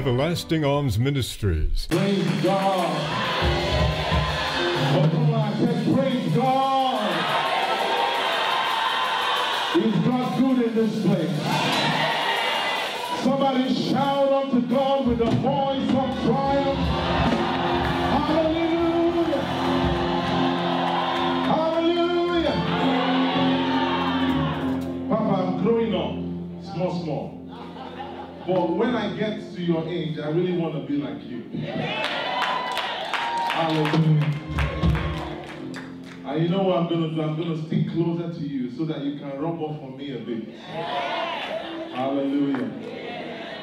Everlasting Arms Ministries. Praise God. Praise God. Is God good in this place? Somebody shout unto God with a voice of triumph. Hallelujah. Hallelujah. Papa, I'm growing up, small, small. But when I get to your age, I really want to be like you. Hallelujah. And you know what I'm going to do? I'm going to stick closer to you so that you can rub off on me a bit. Hallelujah.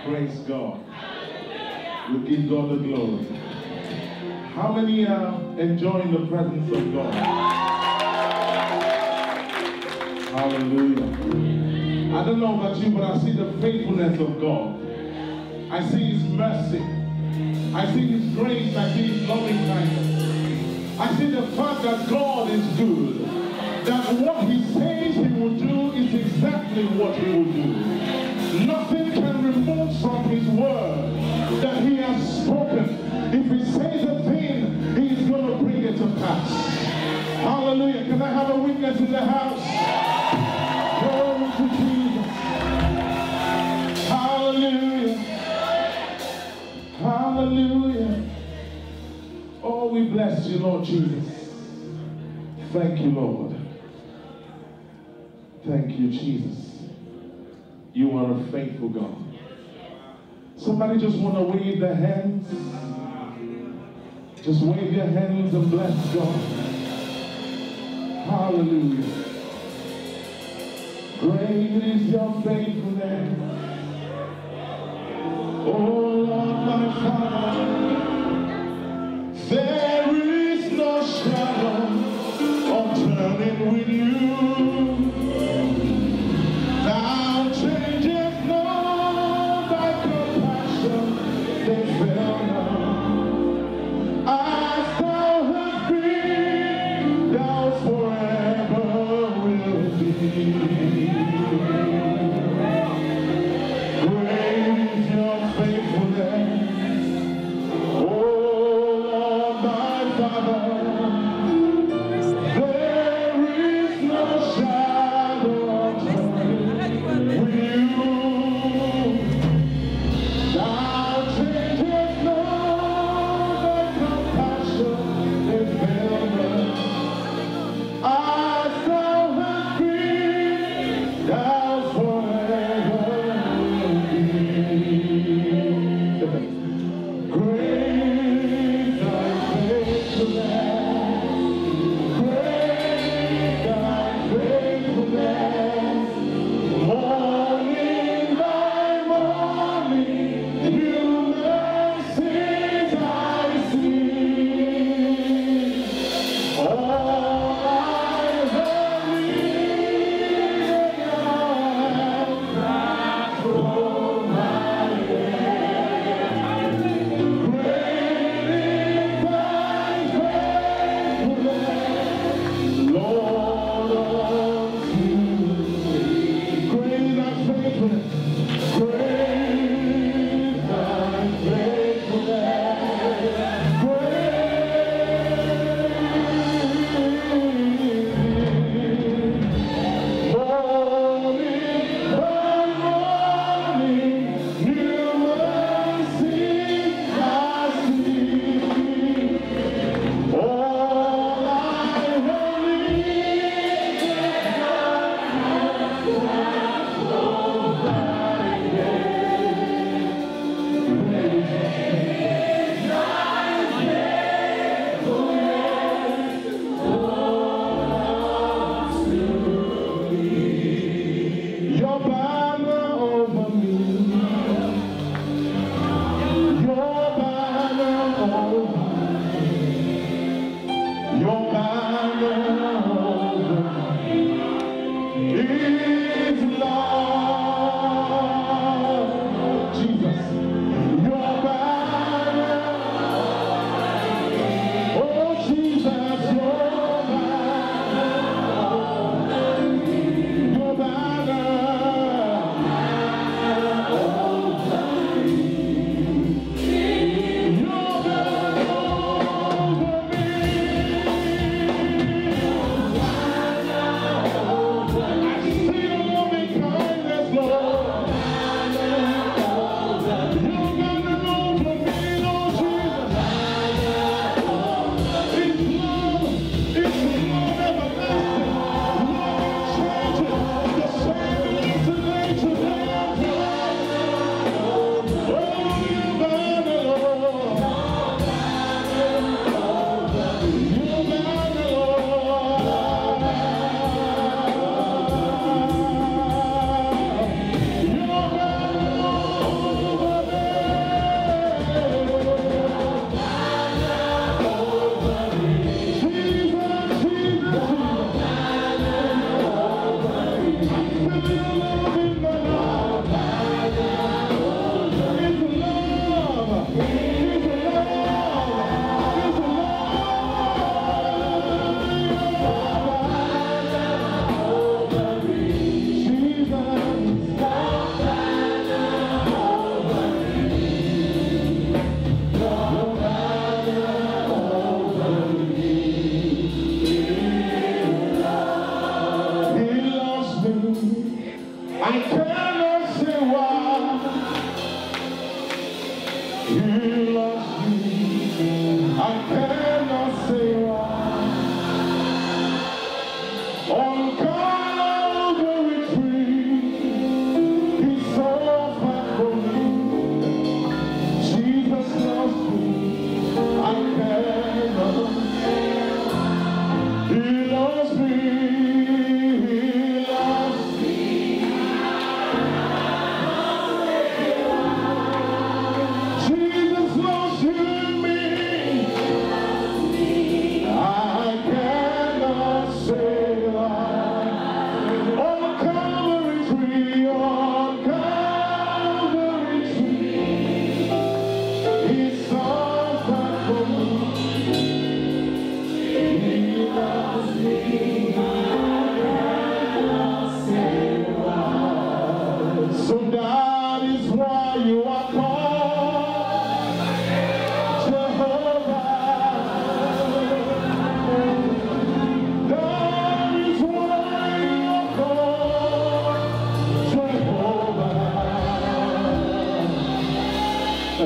Praise God. We give God the glory. How many are enjoying the presence of God? Hallelujah. I don't know about you, but I see the faithfulness of God. I see His mercy. I see His grace. I see His loving kindness. I see the fact that God is good. That what He says He will do is exactly what He will do. Nothing can remove from His word that He has spoken. If He says a thing, He is going to bring it to pass. Hallelujah. Can I have a witness in the house? You, Lord Jesus. Thank you, Lord. Thank you, Jesus. You are a faithful God. Somebody just want to wave their hands. Just wave your hands and bless God. Hallelujah. Great is your faithfulness. Oh Lord, my Father, there is with you.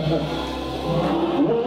Não.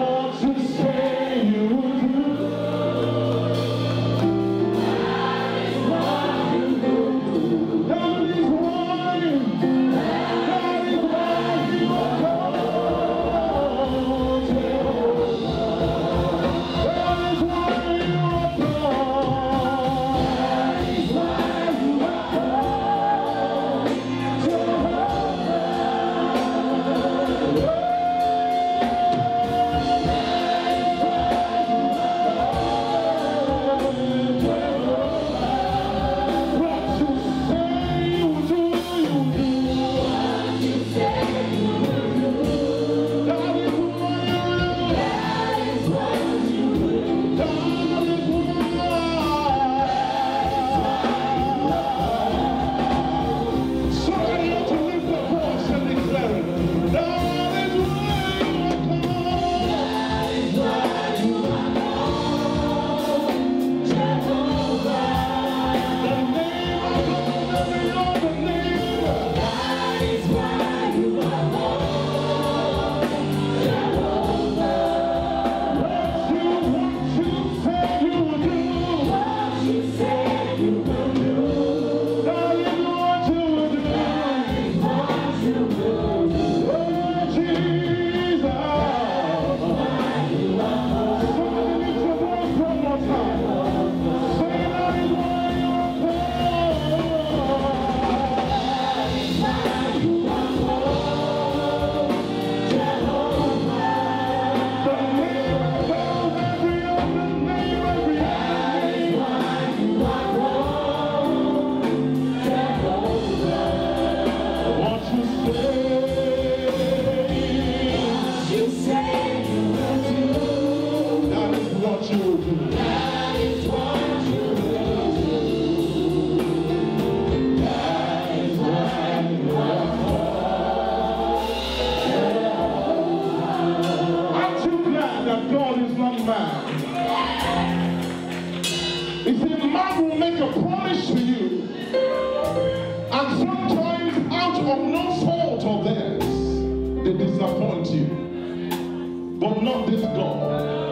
but not this God.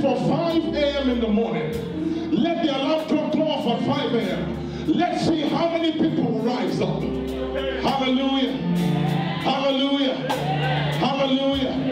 for 5 a.m. in the morning. Let the alarm clock go off at 5 a.m. Let's see how many people will rise up. Hallelujah. Hallelujah. Hallelujah.